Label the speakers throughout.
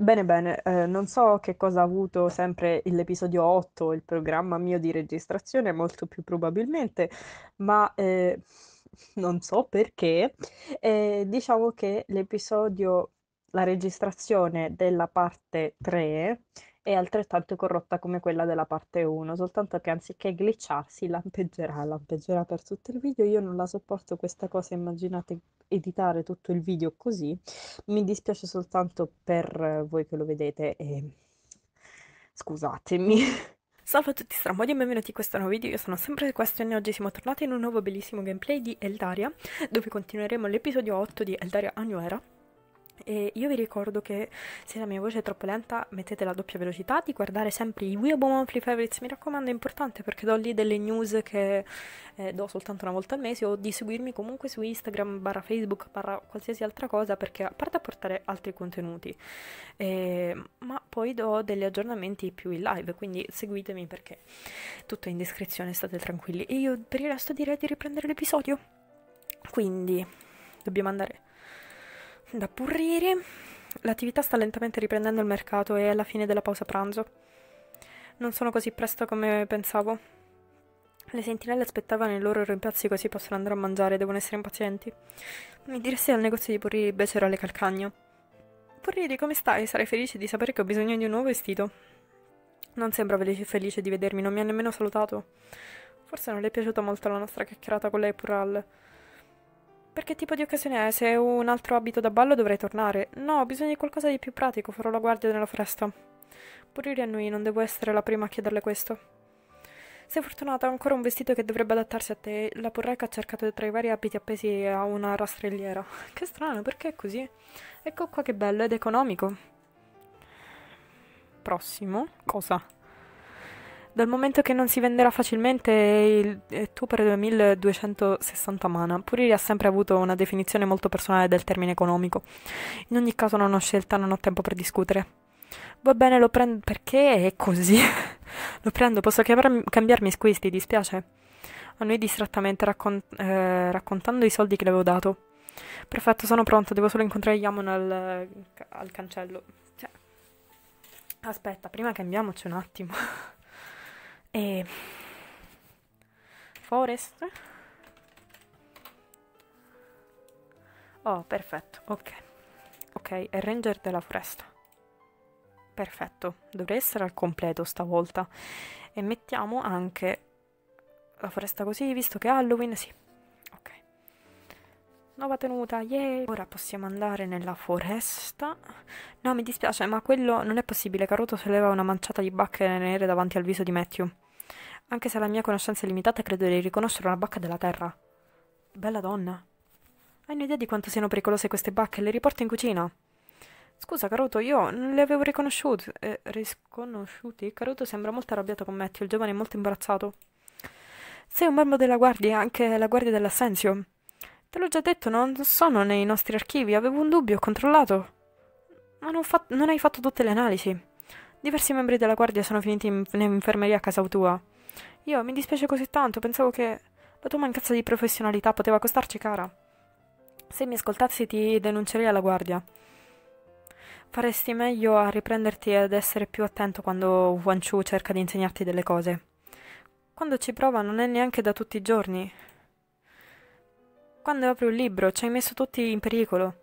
Speaker 1: Bene, bene, eh, non so che cosa ha avuto sempre l'episodio 8, il programma mio di registrazione, molto più probabilmente, ma eh, non so perché. Eh, diciamo che l'episodio, la registrazione della parte 3 è altrettanto corrotta come quella della parte 1, soltanto che anziché glitcharsi lampeggerà, lampeggerà per tutto il video. Io non la sopporto questa cosa, immaginate editare tutto il video così. Mi dispiace soltanto per voi che lo vedete e scusatemi.
Speaker 2: Salve a tutti stramodi e benvenuti in questo nuovo video, io sono sempre Question e oggi siamo tornati in un nuovo bellissimo gameplay di Eldaria, dove continueremo l'episodio 8 di Eldaria A New Era. E io vi ricordo che se la mia voce è troppo lenta mettete la doppia velocità, di guardare sempre i Weibo Monthly Favorites, mi raccomando è importante perché do lì delle news che eh, do soltanto una volta al mese o di seguirmi comunque su Instagram, barra Facebook, barra qualsiasi altra cosa perché a parte portare altri contenuti, eh, ma poi do degli aggiornamenti più in live, quindi seguitemi perché tutto è in descrizione, state tranquilli. E io per il resto direi di riprendere l'episodio. Quindi dobbiamo andare da Purriri. L'attività sta lentamente riprendendo il mercato e è alla fine della pausa pranzo. Non sono così presto come pensavo. Le sentinelle aspettavano i loro rimpiazzi così possono andare a mangiare, devono essere impazienti. Mi diressi al negozio di Purriri becero alle calcagno. Purriri, come stai? Sarei felice di sapere che ho bisogno di un nuovo vestito. Non sembra felice di vedermi, non mi ha nemmeno salutato. Forse non le è piaciuta molto la nostra chiacchierata con lei, Purral. Per che tipo di occasione è? Se ho un altro abito da ballo dovrei tornare. No, ho bisogno di qualcosa di più pratico, farò la guardia nella foresta. Pure noi non devo essere la prima a chiederle questo. Sei fortunata, ho ancora un vestito che dovrebbe adattarsi a te. La porreca ha cercato tra i vari abiti appesi a una rastrelliera. Che strano, perché è così? Ecco qua che bello ed economico. Prossimo. Cosa? Dal momento che non si venderà facilmente il, il Tupper 1260 mana, Puriri ha sempre avuto una definizione molto personale del termine economico. In ogni caso non ho scelta, non ho tempo per discutere. Va bene, lo prendo perché è così. lo prendo, posso cambiarmi squisti, dispiace? A noi distrattamente raccon eh, raccontando i soldi che le avevo dato. Perfetto, sono pronto, devo solo incontrare Yamon al, al cancello. Cioè, aspetta, prima cambiamoci un attimo. E... Forest. Oh, perfetto, ok. Ok, è Ranger della foresta. Perfetto, dovrei essere al completo stavolta. E mettiamo anche la foresta così, visto che è Halloween, sì. Nuova tenuta, yay! Ora possiamo andare nella foresta. No, mi dispiace, ma quello non è possibile. Caroto solleva una manciata di bacche nere davanti al viso di Matthew. Anche se la mia conoscenza è limitata, credo di riconoscere una bacca della terra. Bella donna. Hai un'idea di quanto siano pericolose queste bacche? Le riporto in cucina. Scusa, Caruto, io non le avevo riconosciute. Eh, risconosciuti? Caruto sembra molto arrabbiato con Matthew, il giovane è molto imbarazzato. Sei un membro della guardia, anche la guardia dell'assenzio. Te l'ho già detto, non sono nei nostri archivi, avevo un dubbio, ho controllato. Ma non, non hai fatto tutte le analisi. Diversi membri della guardia sono finiti in, in infermeria a casa tua. Io mi dispiace così tanto, pensavo che la tua mancanza di professionalità poteva costarci cara. Se mi ascoltassi ti denuncerei alla guardia. Faresti meglio a riprenderti ed essere più attento quando Wan Chu cerca di insegnarti delle cose. Quando ci prova non è neanche da tutti i giorni. Quando apri un libro ci hai messo tutti in pericolo.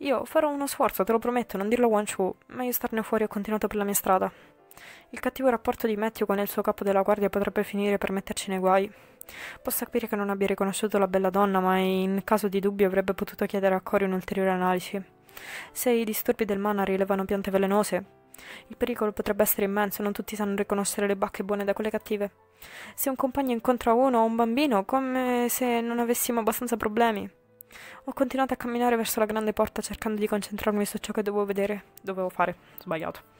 Speaker 2: Io farò uno sforzo, te lo prometto, non dirlo a Wan Chu, meglio starne fuori ho continuato per la mia strada. Il cattivo rapporto di Matthew con il suo capo della guardia potrebbe finire per metterci nei guai. Posso capire che non abbia riconosciuto la bella donna, ma in caso di dubbio avrebbe potuto chiedere a Cory un'ulteriore analisi. Se i disturbi del mana rilevano piante velenose, il pericolo potrebbe essere immenso, non tutti sanno riconoscere le bacche buone da quelle cattive. Se un compagno incontra uno o un bambino, come se non avessimo abbastanza problemi. Ho continuato a camminare verso la grande porta cercando di concentrarmi su ciò che dovevo vedere, dovevo fare. Sbagliato.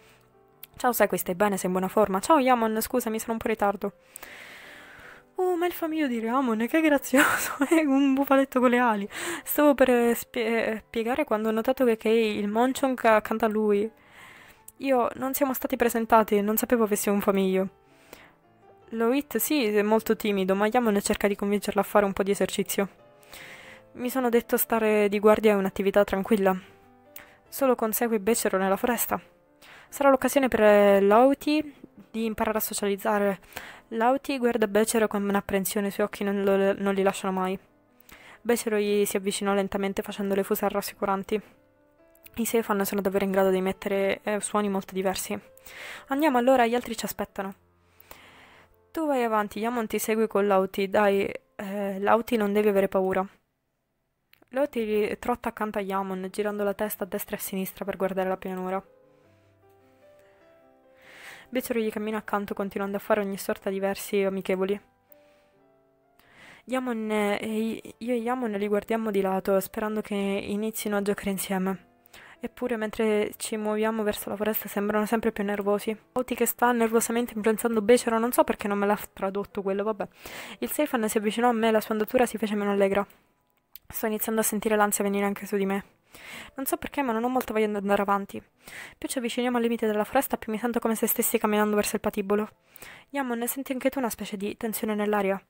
Speaker 2: Ciao Sequi, stai bene? Sei in buona forma? Ciao Yamon, scusami, sono un po' in ritardo. Oh, ma il famiglio di Ramon, che grazioso, è un bufaletto con le ali. Stavo per spie spiegare quando ho notato che Kei, il Monchong, accanto a lui. Io non siamo stati presentati, non sapevo avessi un famiglio. Loit sì, è molto timido, ma Yamon cerca di convincerlo a fare un po' di esercizio. Mi sono detto stare di guardia è un'attività tranquilla. solo con Segui Becero nella foresta. Sarà l'occasione per eh, Lauti di imparare a socializzare. Lauti guarda Becero con un'apprensione, i suoi occhi non, lo, non li lasciano mai. Becero gli si avvicinò lentamente facendo le fuse rassicuranti. I Sefan sono davvero in grado di emettere eh, suoni molto diversi. Andiamo allora, gli altri ci aspettano. Tu vai avanti, Yamon ti segui con Lauti. Dai, eh, Lauti non devi avere paura. Lauti trotta accanto a Yamon, girando la testa a destra e a sinistra per guardare la pianura. Becero gli cammina accanto, continuando a fare ogni sorta di versi amichevoli. Yamon e io e Yamon li guardiamo di lato, sperando che inizino a giocare insieme. Eppure mentre ci muoviamo verso la foresta sembrano sempre più nervosi. Oti che sta nervosamente influenzando Becero, non so perché non me l'ha tradotto quello, vabbè. Il Seifan si avvicinò a me e la sua andatura si fece meno allegra. Sto iniziando a sentire l'ansia venire anche su di me. Non so perché, ma non ho molta voglia di andare avanti. Più ci avviciniamo al limite della foresta, più mi sento come se stessi camminando verso il patibolo. Yamon, senti anche tu una specie di tensione nell'aria?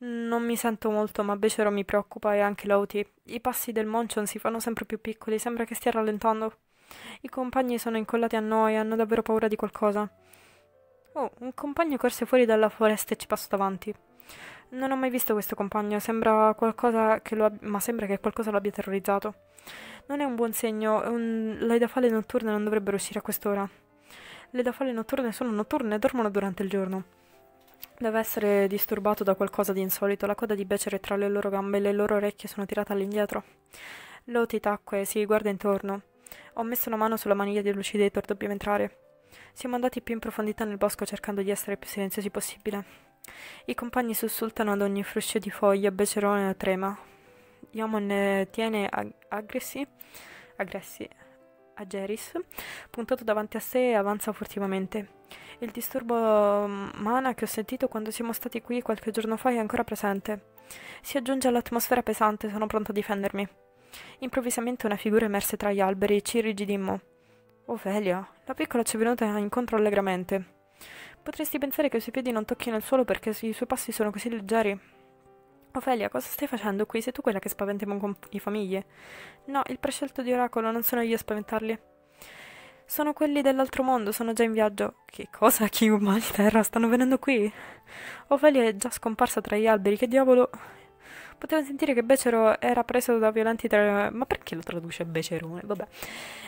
Speaker 2: Non mi sento molto, ma Becero mi preoccupa e anche Lauti. I passi del Monchon si fanno sempre più piccoli, sembra che stia rallentando. I compagni sono incollati a noi, hanno davvero paura di qualcosa. Oh, un compagno corse fuori dalla foresta e ci passò davanti. Non ho mai visto questo compagno, sembra qualcosa che lo ab- ma sembra che qualcosa lo abbia terrorizzato. Non è un buon segno, un... le idafale notturne non dovrebbero uscire a quest'ora. Le idafale notturne sono notturne e dormono durante il giorno. Deve essere disturbato da qualcosa di insolito. La coda di becero è tra le loro gambe e le loro orecchie sono tirate all'indietro. Loti tacque e si guarda intorno. Ho messo una mano sulla maniglia di Lucidator, dobbiamo entrare. Siamo andati più in profondità nel bosco cercando di essere più silenziosi possibile. I compagni sussultano ad ogni fruscio di foglie, Becerone trema. Yamon tiene ag- aggressi, aggressi a Geris, puntato davanti a sé e avanza furtivamente. Il disturbo mm, mana che ho sentito quando siamo stati qui qualche giorno fa è ancora presente. Si aggiunge all'atmosfera pesante, sono pronto a difendermi. Improvvisamente una figura emerse tra gli alberi e ci irrigidimmo. Ofelia, la piccola ci è venuta incontro allegramente. Potresti pensare che i suoi piedi non tocchino il suolo perché i suoi passi sono così leggeri. Ofelia, cosa stai facendo qui? Sei tu quella che spaventa i famiglie? No, il prescelto di Oracolo, non sono io a spaventarli. Sono quelli dell'altro mondo, sono già in viaggio. Che cosa? Chi umani terra stanno venendo qui? Ofelia è già scomparsa tra gli alberi, che diavolo... Poteva sentire che Becero era preso da violenti tremori. Ma perché lo traduce Becerone? Vabbè.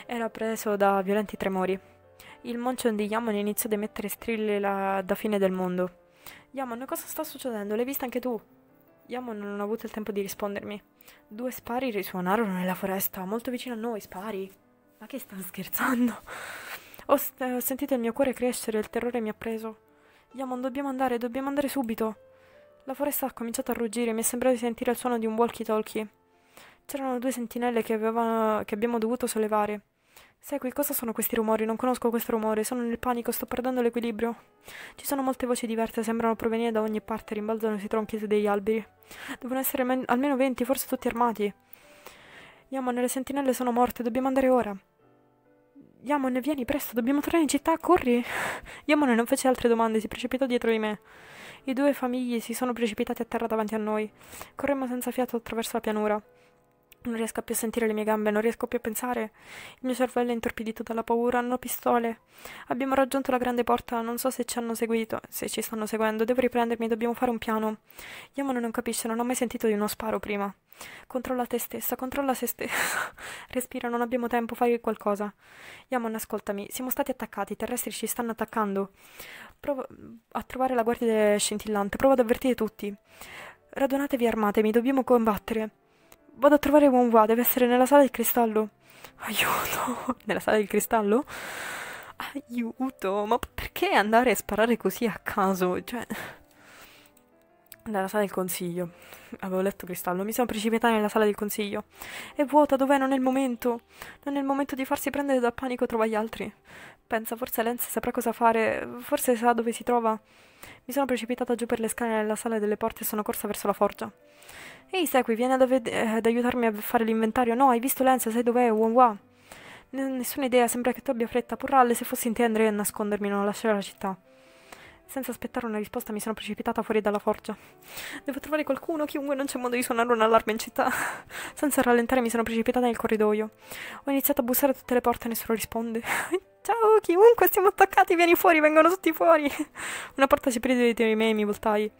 Speaker 2: Era preso da violenti tremori. Il moncion di Yamon iniziò ad emettere strilli la... da fine del mondo. Yamon, cosa sta succedendo? L'hai vista anche tu? Yamon non ha avuto il tempo di rispondermi. Due spari risuonarono nella foresta, molto vicino a noi, spari. Ma che sta scherzando? Ho, st- ho sentito il mio cuore crescere, il terrore mi ha preso. Yamon, dobbiamo andare, dobbiamo andare subito. La foresta ha cominciato a ruggire, mi è sembrato di sentire il suono di un walkie-talkie. C'erano due sentinelle che, avevano, che abbiamo dovuto sollevare. Segui, cosa sono questi rumori? Non conosco questo rumore, sono nel panico, sto perdendo l'equilibrio. Ci sono molte voci diverse, sembrano provenire da ogni parte, rimbalzano sui tronchi degli alberi. Devono essere men- almeno venti, forse tutti armati. Yamon, le sentinelle sono morte, dobbiamo andare ora. Yamon, vieni presto, dobbiamo tornare in città, corri! Yamon non fece altre domande, si precipitò dietro di me. I due famiglie si sono precipitati a terra davanti a noi. Corremmo senza fiato attraverso la pianura. Non riesco più a sentire le mie gambe, non riesco più a pensare. Il mio cervello è intorpidito dalla paura, hanno pistole. Abbiamo raggiunto la grande porta, non so se ci hanno seguito, se ci stanno seguendo. Devo riprendermi, dobbiamo fare un piano. Yamano non capisce, non ho mai sentito di uno sparo prima. Controlla te stessa, controlla se stessa. Respira, non abbiamo tempo, fai qualcosa. Yamon, ascoltami, siamo stati attaccati, i terrestri ci stanno attaccando. Prova a trovare la guardia scintillante, prova ad avvertire tutti. Radunatevi armatemi, dobbiamo combattere. Vado a trovare Wonwa, deve essere nella sala del cristallo. Aiuto! Nella sala del cristallo? Aiuto! Ma perché andare a sparare così a caso? Cioè... Nella sala del consiglio. Avevo letto cristallo. Mi sono precipitata nella sala del consiglio. È vuota, dov'è? Non è il momento. Non è il momento di farsi prendere dal panico, trova gli altri. Pensa, forse Lenz saprà cosa fare. Forse sa dove si trova. Mi sono precipitata giù per le scale nella sala delle porte e sono corsa verso la forgia. Ehi, segui, vieni ad, eh, ad, aiutarmi a fare l'inventario. No, hai visto Lenza, sai dov'è? Wonwa. N- nessuna idea, sembra che tu abbia fretta. Purralle, se fossi in te andrei a nascondermi, non a lasciare la città. Senza aspettare una risposta mi sono precipitata fuori dalla forgia. Devo trovare qualcuno, chiunque, non c'è modo di suonare un allarme in città. Senza rallentare mi sono precipitata nel corridoio. Ho iniziato a bussare a tutte le porte e nessuno risponde. Ciao, chiunque, siamo attaccati, vieni fuori, vengono tutti fuori. Una porta si aprì dietro di me e mi voltai.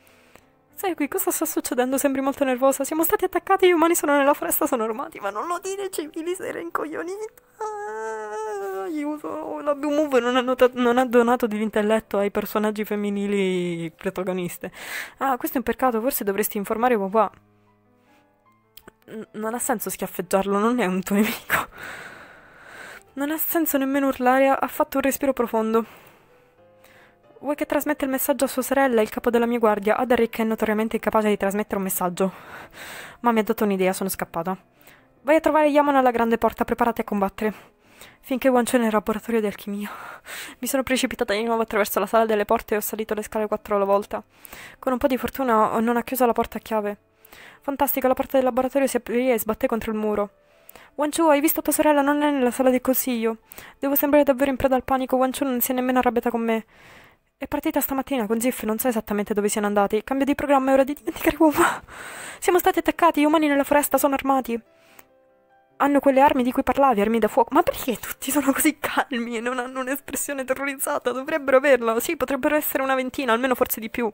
Speaker 2: Sai qui cosa sta succedendo? Sembri molto nervosa. Siamo stati attaccati, gli umani sono nella foresta, sono armati. Ma non lo dire, civili, sei rincoglionita. Aiuto, la B-Move non non ha donato dell'intelletto ai personaggi femminili protagoniste. Ah, questo è un peccato, forse dovresti informare papà. N- non ha senso schiaffeggiarlo, non è un tuo nemico. Non ha senso nemmeno urlare, ha fatto un respiro profondo. Vuoi che trasmetta il messaggio a sua sorella, il capo della mia guardia? Adaric è notoriamente incapace di trasmettere un messaggio. Ma mi ha dato un'idea, sono scappata. Vai a trovare Yaman alla grande porta, preparati a combattere. Finché è nel laboratorio di alchimia. Mi sono precipitata di nuovo attraverso la sala delle porte e ho salito le scale quattro alla volta. Con un po' di fortuna non ha chiuso la porta a chiave. Fantastico, la porta del laboratorio si aprì e sbatté contro il muro. Wanchu, hai visto tua sorella? Non è nella sala del consiglio. Devo sembrare davvero in preda al panico. Wanchu non si è nemmeno arrabbiata con me. È partita stamattina con Ziff, non so esattamente dove siano andati. Cambio di programma, è ora di dimenticare uomo. Siamo stati attaccati, gli umani nella foresta sono armati. Hanno quelle armi di cui parlavi, armi da fuoco. Ma perché tutti sono così calmi e non hanno un'espressione terrorizzata? Dovrebbero averla. Sì, potrebbero essere una ventina, almeno forse di più.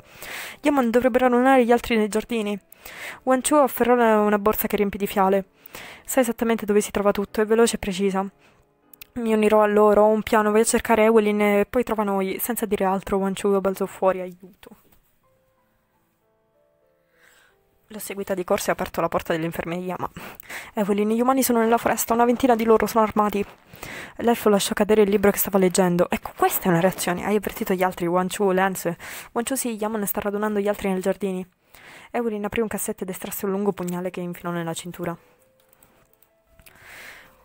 Speaker 2: Gli umani dovrebbero annunare gli altri nei giardini. Wan Chu afferrò una borsa che riempì di fiale. Sa esattamente dove si trova tutto, è veloce e precisa. Mi unirò a loro, ho un piano, voglio cercare Ewelin e poi trova noi. Senza dire altro, Wanchu balzò fuori, aiuto. L'ho seguita di corsa e ho aperto la porta dell'infermeria, ma... Evelyn, gli umani sono nella foresta, una ventina di loro sono armati. L'elfo lasciò cadere il libro che stava leggendo. Ecco, questa è una reazione. Hai avvertito gli altri, Wanchu, Lance. Wanchu sì, Yaman sta radunando gli altri nei giardini. Evelyn aprì un cassetto ed estrasse un lungo pugnale che infilò nella cintura.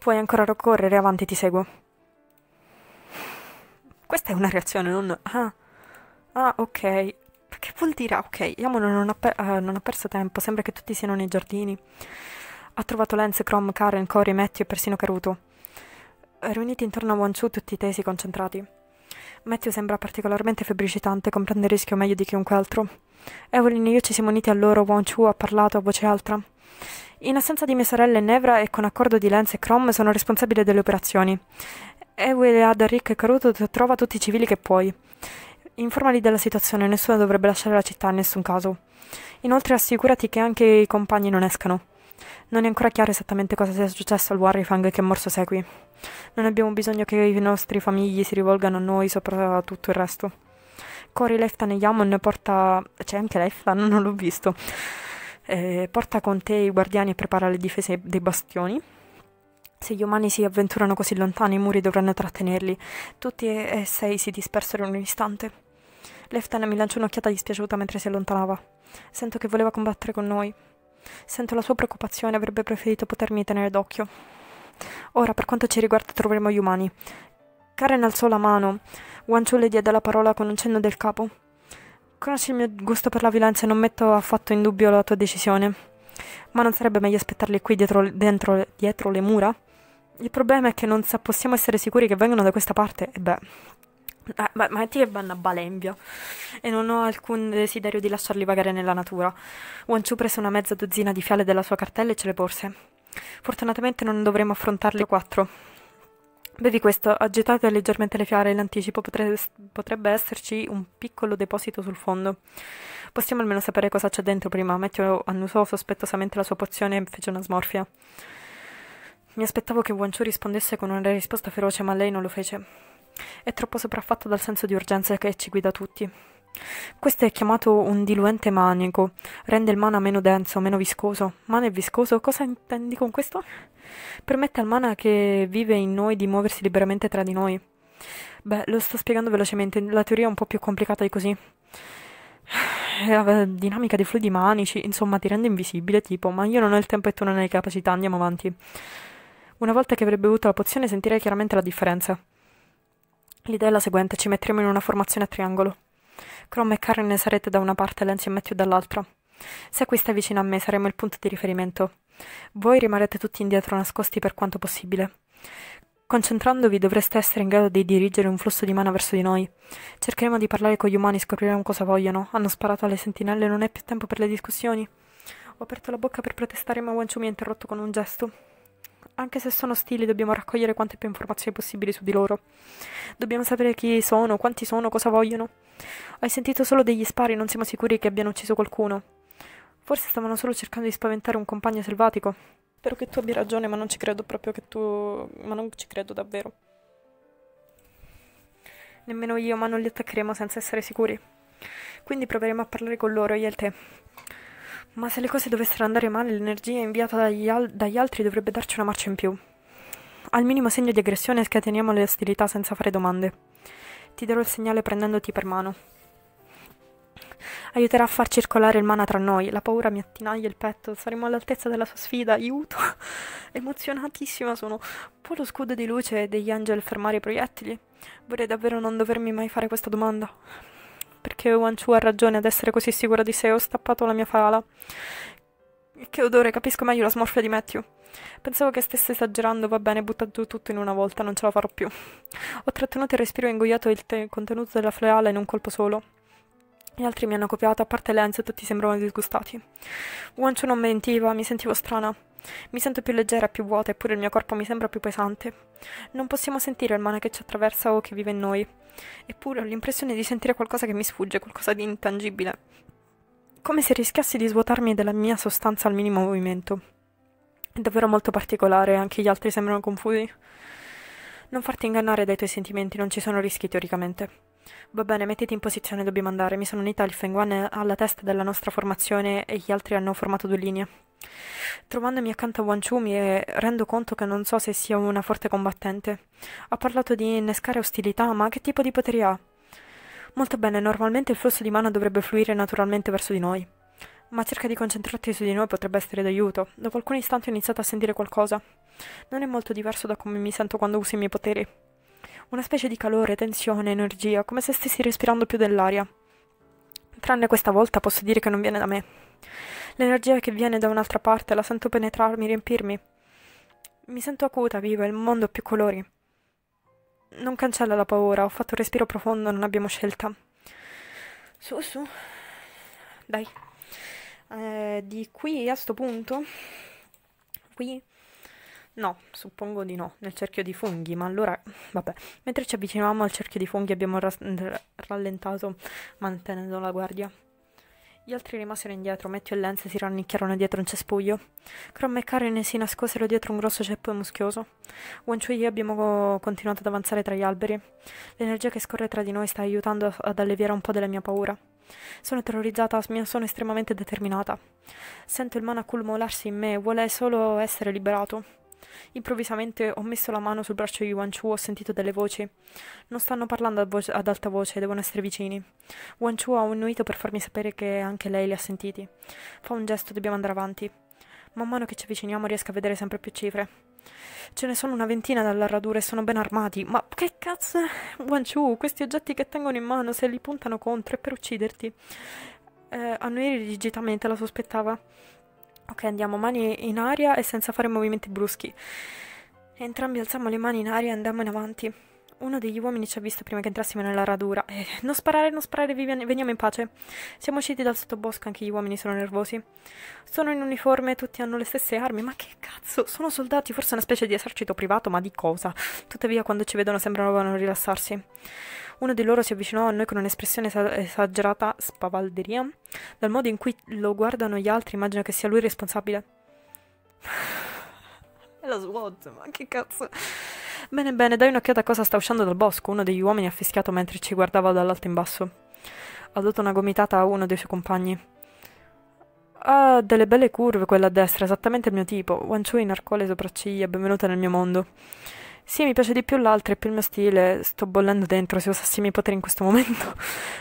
Speaker 2: Puoi ancora correre, avanti, ti seguo. Questa è una reazione, non... Ah, ah ok. Che vuol dire? Ah, ok, Yamon non ha, per... uh, non ha perso tempo, sembra che tutti siano nei giardini. Ha trovato Lance, Chrome, Karen, Cory, Matthew e persino Caruto. Riuniti intorno a Wanchu, tutti tesi, concentrati. Matthew sembra particolarmente febbricitante, comprende il rischio meglio di chiunque altro. Evelyn e io ci siamo uniti a loro, Wanchu ha parlato a voce alta. In assenza di mie sorelle Nevra e con accordo di Lance e Chrome sono responsabile delle operazioni. Ewe ad Rick e Caruto trova tutti i civili che puoi. Informali della situazione, nessuno dovrebbe lasciare la città in nessun caso. Inoltre assicurati che anche i compagni non escano. Non è ancora chiaro esattamente cosa sia successo al Warrifang che morso Sequi. Non abbiamo bisogno che i nostri famigli si rivolgano a noi sopra tutto il resto. Cory, Leftan e Yamon porta... c'è anche Leftan, non l'ho visto eh, porta con te i guardiani e prepara le difese dei bastioni. Se gli umani si avventurano così lontano, i muri dovranno trattenerli. Tutti e sei si dispersero in un istante. Leftan mi lanciò un'occhiata dispiaciuta mentre si allontanava. Sento che voleva combattere con noi. Sento la sua preoccupazione, avrebbe preferito potermi tenere d'occhio. Ora, per quanto ci riguarda, troveremo gli umani. Karen alzò la mano. Wanchu le diede la parola con un cenno del capo. Conosci il mio gusto per la violenza e non metto affatto in dubbio la tua decisione. Ma non sarebbe meglio aspettarli qui dietro, dentro, dietro le mura? Il problema è che non sa, possiamo essere sicuri che vengono da questa parte. E beh, Ah, ma, ti che vanno a Balembia e non ho alcun desiderio di lasciarli vagare nella natura. Wanchu prese una mezza dozzina di fiale dalla sua cartella e ce le porse. Fortunatamente non dovremo affrontarli quattro. Bevi questo, agitate leggermente le fiale in anticipo, potre, potrebbe esserci un piccolo deposito sul fondo. Possiamo almeno sapere cosa c'è dentro prima. Matthew annusò sospettosamente la sua pozione e fece una smorfia. Mi aspettavo che Wanchu rispondesse con una risposta feroce, ma lei non lo fece. È troppo sopraffatto dal senso di urgenza che ci guida tutti. Questo è chiamato un diluente manico. Rende il mana meno denso, meno viscoso. Mana e viscoso, cosa intendi con questo? Permette al mana che vive in noi di muoversi liberamente tra di noi. Beh, lo sto spiegando velocemente, la teoria è un po' più complicata di così. La dinamica dei fluidi manici, insomma, ti rende invisibile, tipo, ma io non ho il tempo e tu non hai capacità, andiamo avanti. Una volta che avrebbe bevuto la pozione sentirei chiaramente la differenza. L'idea è la seguente, ci metteremo in una formazione a triangolo. Chrome e Karen sarete da una parte Lance e Matthew dall'altra. Se qui stai vicino a me saremo il punto di riferimento. Voi rimarrete tutti indietro nascosti per quanto possibile. Concentrandovi dovreste essere in grado di dirigere un flusso di mana verso di noi. Cercheremo di parlare con gli umani, scopriremo cosa vogliono. Hanno sparato alle sentinelle, non è più tempo per le discussioni. Ho aperto la bocca per protestare, ma Wanchu mi ha interrotto con un gesto. Anche se sono ostili, dobbiamo raccogliere quante più informazioni possibili su di loro. Dobbiamo sapere chi sono, quanti sono, cosa vogliono. Hai sentito solo degli spari, non siamo sicuri che abbiano ucciso qualcuno. Forse stavano solo cercando di spaventare un compagno selvatico. Spero che tu abbia ragione, ma non ci credo proprio che tu... ma non ci credo davvero. Nemmeno io, ma non li attaccheremo senza essere sicuri. Quindi proveremo a parlare con loro, io e te. Ma se le cose dovessero andare male, l'energia inviata dagli, al- dagli altri dovrebbe darci una marcia in più. Al minimo segno di aggressione scateniamo le ostilità senza fare domande. Ti darò il segnale prendendoti per mano. Aiuterà a far circolare il mana tra noi. La paura mi attinaglia il petto. Saremo all'altezza della sua sfida. Aiuto! Emozionatissima sono. Può lo scudo di luce degli angeli fermare i proiettili? Vorrei davvero non dovermi mai fare questa domanda perché Wanchu ha ragione ad essere così sicura di sé, ho stappato la mia fala. Che odore, capisco meglio la smorfia di Matthew. Pensavo che stesse esagerando, va bene, butta giù tutto in una volta, non ce la farò più. Ho trattenuto il respiro e ingoiato il te- contenuto della fleala in un colpo solo. Gli altri mi hanno copiato, a parte Lenz, e tutti sembravano disgustati. Wanchu non mentiva, mi sentivo strana. Mi sento più leggera, più vuota, eppure il mio corpo mi sembra più pesante. Non possiamo sentire il male che ci attraversa o che vive in noi. Eppure ho l'impressione di sentire qualcosa che mi sfugge, qualcosa di intangibile. Come se rischiassi di svuotarmi della mia sostanza al minimo movimento. È davvero molto particolare, anche gli altri sembrano confusi. Non farti ingannare dai tuoi sentimenti, non ci sono rischi teoricamente. Va bene, mettiti in posizione, dobbiamo andare. Mi sono unita al Fengwan alla testa della nostra formazione e gli altri hanno formato due linee. Trovandomi accanto a Wanchu mi rendo conto che non so se sia una forte combattente. Ha parlato di innescare ostilità, ma che tipo di poteri ha? Molto bene, normalmente il flusso di mana dovrebbe fluire naturalmente verso di noi. Ma cerca di concentrarti su di noi, potrebbe essere d'aiuto. Dopo alcuni istanti ho iniziato a sentire qualcosa. Non è molto diverso da come mi sento quando uso i miei poteri. Una specie di calore, tensione, energia, come se stessi respirando più dell'aria. Tranne questa volta posso dire che non viene da me. L'energia che viene da un'altra parte la sento penetrarmi, riempirmi. Mi sento acuta, viva, il mondo ha più colori. Non cancella la paura, ho fatto un respiro profondo, non abbiamo scelta. Su, su. Dai. Eh, di qui a sto punto. Qui. No, suppongo di no, nel cerchio di funghi, ma allora, vabbè, mentre ci avvicinavamo al cerchio di funghi abbiamo ra- rallentato mantenendo la guardia. Gli altri rimasero indietro, Matthew e Lance si rannicchiarono dietro un cespuglio. Crom e Karen si nascosero dietro un grosso ceppo muschioso. Wanchu e io abbiamo continuato ad avanzare tra gli alberi. L'energia che scorre tra di noi sta aiutando ad alleviare un po' della mia paura. Sono terrorizzata, sono estremamente determinata. Sento il mana accumularsi in me, vuole solo essere liberato. Improvvisamente ho messo la mano sul braccio di Wanchu, ho sentito delle voci. Non stanno parlando ad, voce, ad alta voce, devono essere vicini. Wanchu ha annuito per farmi sapere che anche lei li ha sentiti. Fa un gesto, dobbiamo andare avanti. Man mano che ci avviciniamo riesco a vedere sempre più cifre. Ce ne sono una ventina dalla radura e sono ben armati. Ma che cazzo? Wanchu, questi oggetti che tengono in mano, se li puntano contro è per ucciderti. Eh, annuire rigidamente, la sospettava. Ok, andiamo mani in aria e senza fare movimenti bruschi. Entrambi alzammo le mani in aria e andammo in avanti. Uno degli uomini ci ha visto prima che entrassimo nella radura. Eh, non sparare, non sparare, veniamo in pace. Siamo usciti dal sottobosco, anche gli uomini sono nervosi. Sono in uniforme, tutti hanno le stesse armi. Ma che cazzo? Sono soldati, forse una specie di esercito privato, ma di cosa? Tuttavia, quando ci vedono sembrano rilassarsi. Uno di loro si avvicinò a noi con un'espressione esagerata spavalderia. Dal modo in cui lo guardano gli altri, immagino che sia lui responsabile. È la SWAT, ma che cazzo. Bene, bene, dai un'occhiata a cosa sta uscendo dal bosco. Uno degli uomini ha fischiato mentre ci guardava dall'alto in basso. Ha dato una gomitata a uno dei suoi compagni. Ha delle belle curve quella a destra, esattamente il mio tipo. Wanchu inarcò le sopracciglia, benvenuta nel mio mondo. Sì, mi piace di più l'altra, è più il mio stile. Sto bollendo dentro, se usassi i miei poteri in questo momento.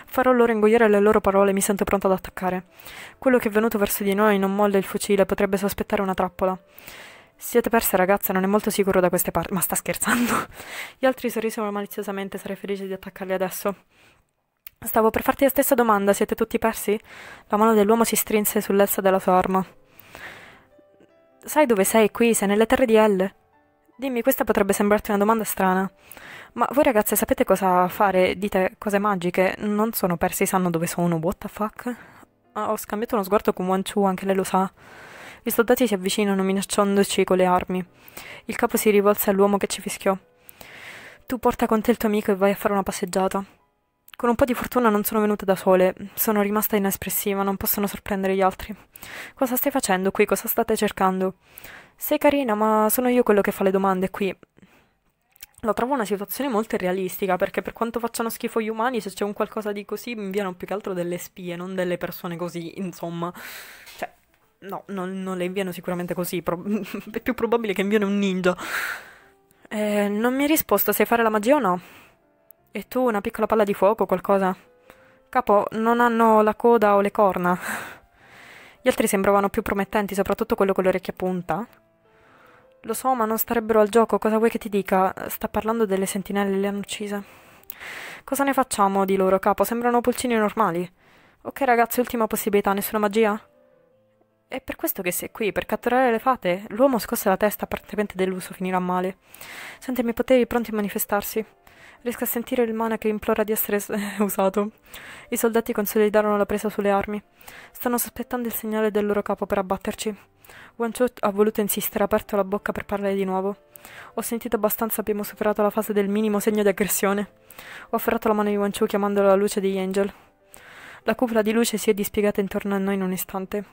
Speaker 2: Farò loro ingoiare le loro parole, mi sento pronto ad attaccare. Quello che è venuto verso di noi non molla il fucile, potrebbe sospettare una trappola. Siete perse, ragazze, non è molto sicuro da queste parti. Ma sta scherzando? Gli altri sorrisero maliziosamente, sarei felice di attaccarli adesso. Stavo per farti la stessa domanda, siete tutti persi? La mano dell'uomo si strinse sull'elsa della sua arma. Sai dove sei qui? Sei nelle terre di Elle. Dimmi, questa potrebbe sembrarti una domanda strana, ma voi ragazze sapete cosa fare? Dite cose magiche? Non sono persi, sanno dove sono, what the fuck? Ah, ho scambiato uno sguardo con Wan Chu, anche lei lo sa. I soldati si avvicinano minacciandoci con le armi. Il capo si rivolse all'uomo che ci fischiò. Tu porta con te il tuo amico e vai a fare una passeggiata. Con un po' di fortuna non sono venuta da sole, sono rimasta inespressiva, non possono sorprendere gli altri. Cosa stai facendo qui? Cosa state cercando? Sei carina, ma sono io quello che fa le domande qui. Lo trovo una situazione molto irrealistica, perché per quanto facciano schifo gli umani, se c'è un qualcosa di così, mi inviano più che altro delle spie, non delle persone così, insomma. Cioè, no, non, non le inviano sicuramente così, pro- è più probabile che inviano un ninja. Eh, non mi hai risposto, sai fare la magia o no? E tu una piccola palla di fuoco o qualcosa? Capo, non hanno la coda o le corna. Gli altri sembravano più promettenti, soprattutto quello con le orecchie a punta. Lo so, ma non starebbero al gioco. Cosa vuoi che ti dica? Sta parlando delle sentinelle, le hanno uccise. Cosa ne facciamo di loro, capo? Sembrano pulcini normali. Ok, ragazzi, ultima possibilità, nessuna magia? È per questo che sei qui, per catturare le fate? L'uomo scosse la testa, apparentemente deluso, finirà male. Sente i miei poteri pronti a manifestarsi. Riesco a sentire il mana che implora di essere usato. I soldati consolidarono la presa sulle armi. Stanno aspettando il segnale del loro capo per abbatterci. Wancho ha voluto insistere, ha aperto la bocca per parlare di nuovo. Ho sentito abbastanza, abbiamo superato la fase del minimo segno di aggressione. Ho afferrato la mano di Wanchu chiamandolo la luce degli angel. La cupola di luce si è dispiegata intorno a noi in un istante.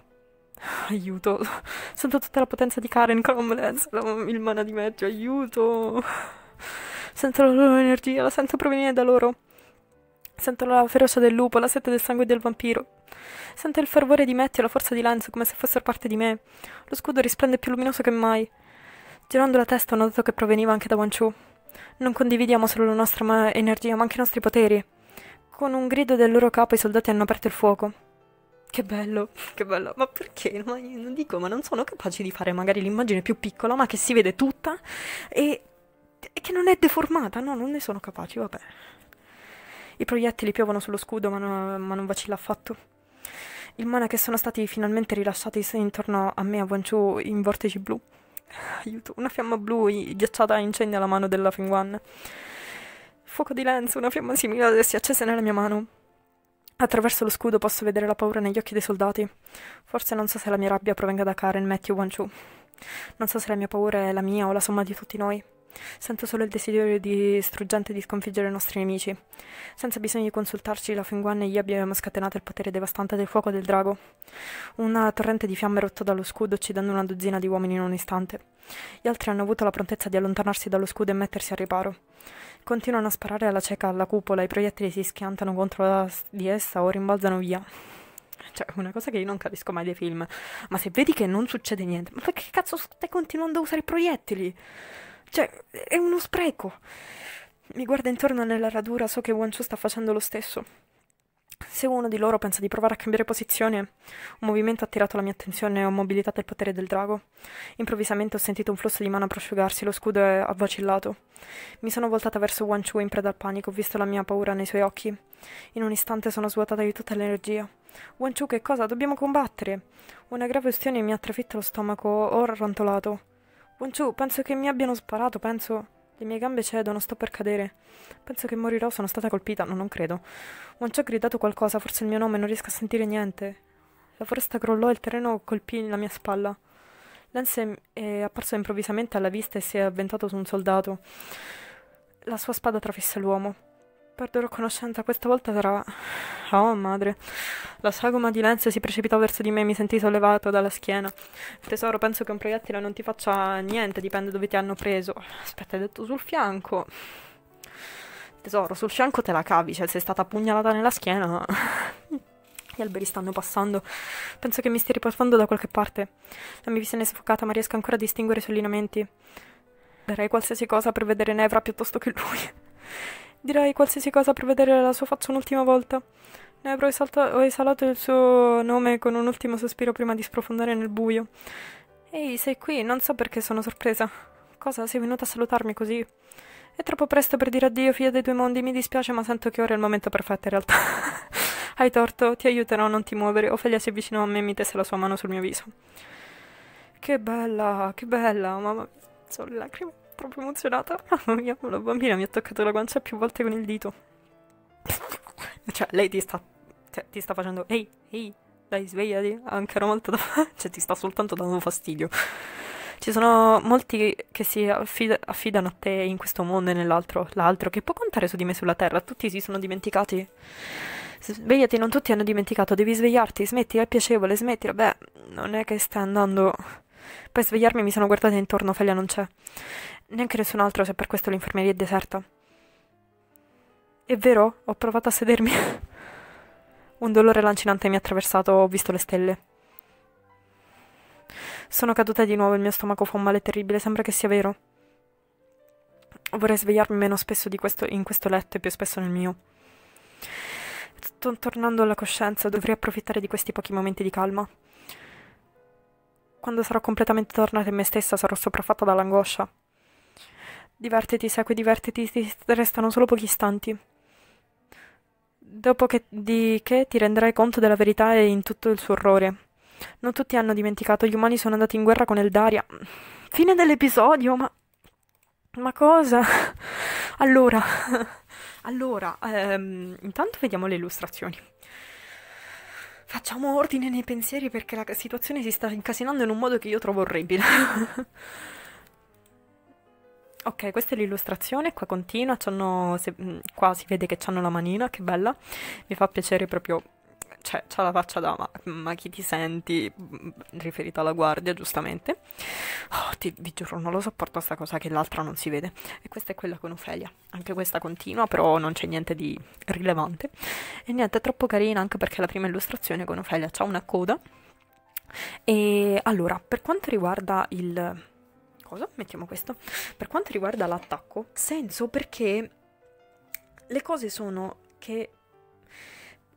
Speaker 2: Aiuto. Sento tutta la potenza di Karen con l'omelette, il mana di Matthew, aiuto. Sento la loro energia, la sento provenire da loro. Sento la ferocia del lupo, la sete del sangue del vampiro. Sento il fervore di Matthew e la forza di Lance come se fossero parte di me. Lo scudo risplende più luminoso che mai. Girando la testa ho notato che proveniva anche da Wanchu. Non condividiamo solo la nostra ma- energia, ma anche i nostri poteri. Con un grido del loro capo i soldati hanno aperto il fuoco. Che bello, che bello. Ma perché? Ma non dico, ma non sono capaci di fare magari l'immagine più piccola, ma che si vede tutta e, e che non è deformata. No, non ne sono capaci, vabbè. I proiettili piovono sullo scudo, ma, no, ma non vacilla affatto. Il mana che sono stati finalmente rilasciati intorno a me a Wanchu in vortici blu. Aiuto, una fiamma blu ghiacciata incendia la mano della Fingwan. Fuoco di lenzo, una fiamma simile si accese nella mia mano. Attraverso lo scudo posso vedere la paura negli occhi dei soldati. Forse non so se la mia rabbia provenga da Karen, Matthew, Wanchu. Non so se la mia paura è la mia o la somma di tutti noi. Sento solo il desiderio distruggente di sconfiggere i nostri nemici. Senza bisogno di consultarci, la Fingwan e io abbiamo scatenato il potere devastante del fuoco del drago. Una torrente di fiamme rotta dallo scudo, uccidendo una dozzina di uomini in un istante. Gli altri hanno avuto la prontezza di allontanarsi dallo scudo e mettersi a riparo. Continuano a sparare alla cieca alla cupola, i proiettili si schiantano contro di essa o rimbalzano via. Cioè, una cosa che io non capisco mai dei film. Ma se vedi che non succede niente, ma perché cazzo stai continuando a usare i proiettili? Cioè, è uno spreco. Mi guarda intorno nella radura, so che Wanchu sta facendo lo stesso. Se uno di loro pensa di provare a cambiare posizione, un movimento ha attirato la mia attenzione e ho mobilitato il potere del drago. Improvvisamente ho sentito un flusso di mana prosciugarsi, lo scudo è vacillato. Mi sono voltata verso Wanchu in preda al panico, ho visto la mia paura nei suoi occhi. In un istante sono svuotata di tutta l'energia. Wanchu, che cosa? Dobbiamo combattere! Una grave ustione mi ha trafitto lo stomaco, ho rantolato. Wanchu, penso che mi abbiano sparato, penso... Le mie gambe cedono, sto per cadere. Penso che morirò, sono stata colpita, no, non credo. Wanchu ha gridato qualcosa, forse il mio nome, non riesco a sentire niente. La foresta crollò e il terreno colpì la mia spalla. Lance è apparso improvvisamente alla vista e si è avventato su un soldato. La sua spada trafisse l'uomo. Perderò conoscenza, questa volta sarà... Oh, madre. La sagoma di Lance si precipitò verso di me e mi sentii sollevato dalla schiena. Tesoro, penso che un proiettile non ti faccia niente, dipende dove ti hanno preso. Aspetta, hai detto sul fianco. Tesoro, sul fianco te la cavi, cioè sei stata pugnalata nella schiena. Gli alberi stanno passando. Penso che mi stia riportando da qualche parte. La mia visione è soffocata, ma riesco ancora a distinguere i suoi lineamenti. Darei qualsiasi cosa per vedere Nevra piuttosto che lui. Direi qualsiasi cosa per vedere la sua faccia un'ultima volta. Ne avrò esalta- esalato il suo nome con un ultimo sospiro prima di sprofondare nel buio. Ehi, sei qui, non so perché sono sorpresa. Cosa, sei venuta a salutarmi così? È troppo presto per dire addio, figlia dei due mondi, mi dispiace, ma sento che ora è il momento perfetto in realtà. Hai torto, ti aiuterò non ti muovere. Ophelia si avvicinò a me e mi tesse la sua mano sul mio viso. Che bella, che bella, mamma mia, sono le lacrime. Proprio emozionata. Mamma mia, la bambina mi ha toccato la guancia più volte con il dito. Cioè, lei ti sta, cioè, ti sta facendo, ehi, ehi, dai, svegliati, anche una volta da... cioè, ti sta soltanto dando fastidio. Ci sono molti che si affida- affidano a te in questo mondo e nell'altro, l'altro, che può contare su di me sulla terra. Tutti si sono dimenticati. Svegliati, non tutti hanno dimenticato, devi svegliarti, smetti, è piacevole, smetti. Beh, non è che stai andando... Per svegliarmi mi sono guardata intorno, Felia non c'è. Neanche nessun altro, se per questo l'infermeria è deserta. È vero, ho provato a sedermi. Un dolore lancinante mi ha attraversato, ho visto le stelle. Sono caduta di nuovo, il mio stomaco fa un male terribile, sembra che sia vero. Vorrei svegliarmi meno spesso questo, in questo letto e più spesso nel mio. Sto tornando alla coscienza, dovrei approfittare di questi pochi momenti di calma. Quando sarò completamente tornata in me stessa sarò sopraffatta dall'angoscia. Divertiti, segui, divertiti, ti restano solo pochi istanti. Dopo che, ti renderai conto della verità e in tutto il suo orrore. Non tutti hanno dimenticato, gli umani sono andati in guerra con Eldaria. Fine dell'episodio, ma... Ma cosa? Allora... Allora, ehm, intanto vediamo le illustrazioni. Facciamo ordine nei pensieri perché la situazione si sta incasinando in un modo che io trovo orribile. Ok, questa è l'illustrazione, qua continua, se, qua si vede che hanno la manina, che bella. Mi fa piacere proprio cioè, c'ha la faccia da ma, ma, chi ti senti? riferita alla guardia, giustamente. Oh, ti, vi giuro, non lo sopporto sta cosa che l'altra non si vede. E questa è quella con Ofelia. Anche questa continua, però non c'è niente di rilevante. E niente, è troppo carina anche perché la prima illustrazione con Ofelia ha una coda. E allora, per quanto riguarda il... Cosa? Mettiamo questo. Per quanto riguarda l'attacco, senso perché le cose sono che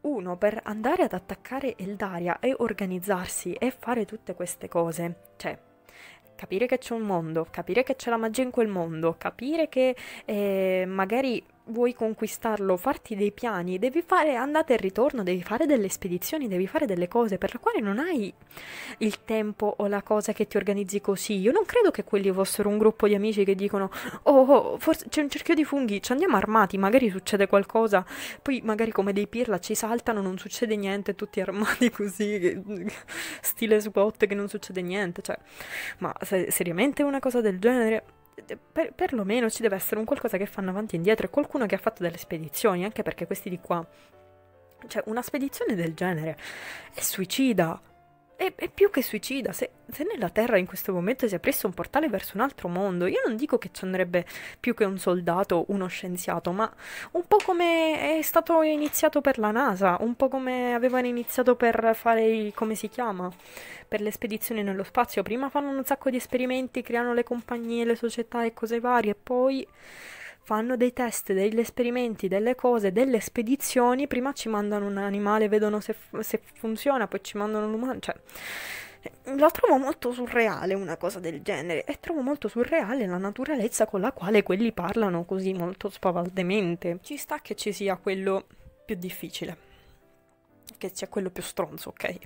Speaker 2: uno per andare ad attaccare Eldaria e organizzarsi e fare tutte queste cose, cioè capire che c'è un mondo, capire che c'è la magia in quel mondo, capire che eh, magari vuoi conquistarlo, farti dei piani, devi fare andata e ritorno, devi fare delle spedizioni, devi fare delle cose per le quali non hai il tempo o la cosa che ti organizzi così. Io non credo che quelli fossero un gruppo di amici che dicono oh, oh forse c'è un cerchio di funghi, ci andiamo armati, magari succede qualcosa, poi magari come dei pirla ci saltano, non succede niente, tutti armati così, stile SWAT che non succede niente, cioè, ma se, seriamente una cosa del genere per, perlomeno ci deve essere un qualcosa che fanno avanti e indietro e qualcuno che ha fatto delle spedizioni, anche perché questi di qua, cioè una spedizione del genere è suicida. È, è più che suicida. Se, se, nella Terra in questo momento si aprisse un portale verso un altro mondo, io non dico che ci andrebbe più che un soldato, uno scienziato, ma un po' come è stato iniziato per la NASA, un po' come avevano iniziato per fare i, come si chiama? per le spedizioni nello spazio. Prima fanno un sacco di esperimenti, creano le compagnie, le società e cose varie, poi fanno dei test, degli esperimenti, delle cose, delle spedizioni. Prima ci mandano un animale, vedono se, se funziona, poi ci mandano l'umano. Cioè, la trovo molto surreale una cosa del genere e trovo molto surreale la naturalezza con la quale quelli parlano così molto spavaldemente. Ci sta che ci sia quello più difficile, che sia quello più stronzo, ok?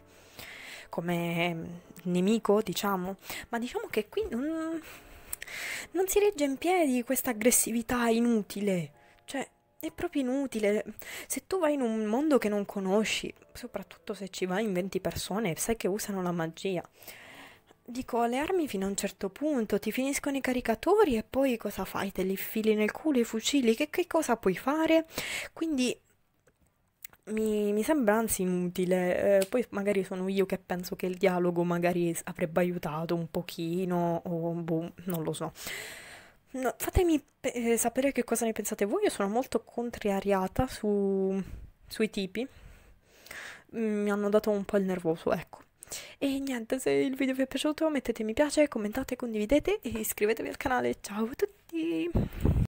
Speaker 2: come nemico, diciamo, ma diciamo che qui non, non si regge in piedi questa aggressività inutile, cioè è proprio inutile. Se tu vai in un mondo che non conosci, soprattutto se ci vai in 20 persone, sai che usano la magia. Dico, le armi fino a un certo punto, ti finiscono i caricatori e poi cosa fai? Te li fili nel culo i fucili? Che, che cosa puoi fare? Quindi mi, mi sembra anzi inutile, eh, poi magari sono io che penso che il dialogo magari avrebbe aiutato un pochino, o boh, non lo so. No, fatemi eh, sapere che cosa ne pensate voi, io sono molto contrariata su, sui tipi, mm, mi hanno dato un po' il nervoso, ecco. E niente, se il video vi è piaciuto mettete mi piace, commentate, condividete e iscrivetevi al canale. Ciao a tutti!